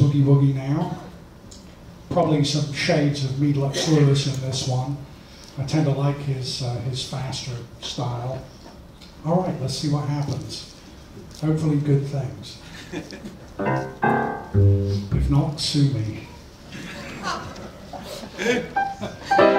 Boogie Woogie now. Probably some shades of Meade Lux Lewis in this one. I tend to like his, uh, his faster style. All right, let's see what happens. Hopefully good things. If not, sue me.